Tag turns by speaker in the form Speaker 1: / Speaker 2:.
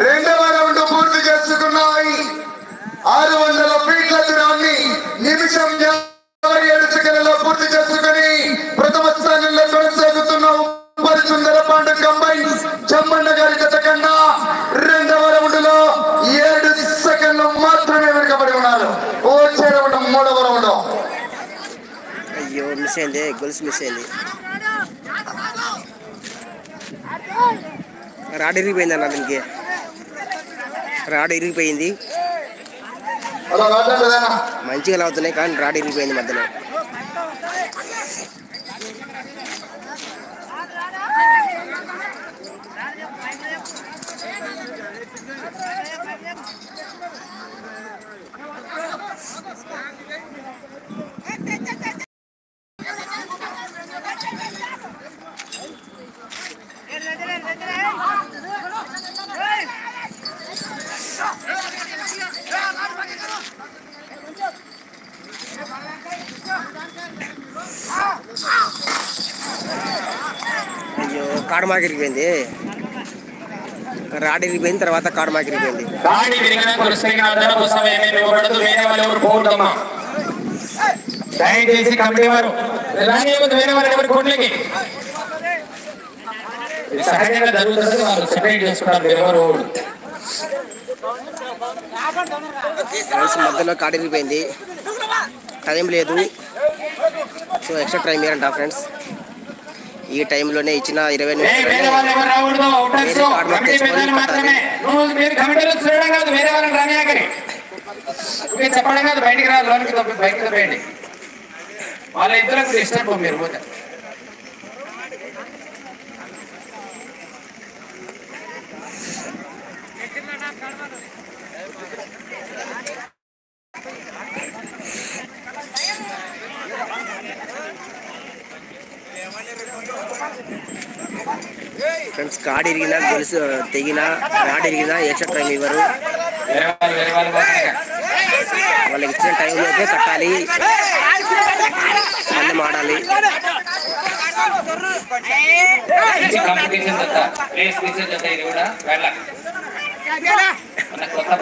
Speaker 1: రెండవ రౌండ్ పూర్తి చేసుకున్నాయి. ఆరు వందల ఫీట్ల దూరాన్ని నిమిషం యాభై ఏడు సెకండ్లలో పూర్తి చేసుకుని ప్రథమ స్థానంలో కొనసాగుతున్న ఉప్పరి సుందర పాండు కంబైన్ జమ్మన్న గారి జత కన్నా రెండవ రౌండ్లో ఏడు సెకండ్లు మాత్రమే వెనుకబడి ఉన్నారు. వచ్చే రౌండ్ మూడవ రౌండ్.
Speaker 2: అయ్యో మిస్ అయింది. గొలుసు మిస్ అయింది. రాడ్ ఇరిగిపోయింది అన్న దీనికి. రాడ్ ఇరిగిపోయింది. మంచిగా అవుతున్నాయి కానీ రాడ్ ఇరిగిపోయింది మధ్యలో. అయ్యో కాడు రాడ్ ఇరిగిపోయింది తర్వాత కాడు మాకు ఇరిగిపోయింది
Speaker 3: దాడి విరిగిన కొనసాగిన అదన కోసం ఏమేమి ఇవ్వబడదు వేరే వాళ్ళు ఎవరు పోవద్దమ్మా దయచేసి కమిటీ వారు వేరే వాళ్ళు ఎవరు కోట్లకి. ఇది సహజంగా జరుగుతుంది వాళ్ళు సెపరేట్ చేసుకున్నారు వేరే.
Speaker 2: ఫ్రెండ్స్ మధ్యలో కాడు ఇరిగిపోయింది టైం లేదు. సో ఎక్స్ట్రా టైం ఇవ్వరంట ఫ్రెండ్స్. ఈ టైంలోనే ఇచ్చిన ఇరవై
Speaker 3: చెప్పడం కాదు బయటికి రా లోనికి బయటికి తప్పేయండి. వాళ్ళ ఇద్దరికి డిస్టర్బ్ మీరు పోతే.
Speaker 2: ఫ్రెండ్స్ కాడు ఇరిగినా గొలుసు తెగినా రాడ్ ఇరిగినా ఎక్స్ట్రా టైం ఇవ్వరు. వాళ్ళకి ఇచ్చిన టైంలో కట్టాలి. మళ్ళీ ఆడాలి
Speaker 3: కొత్త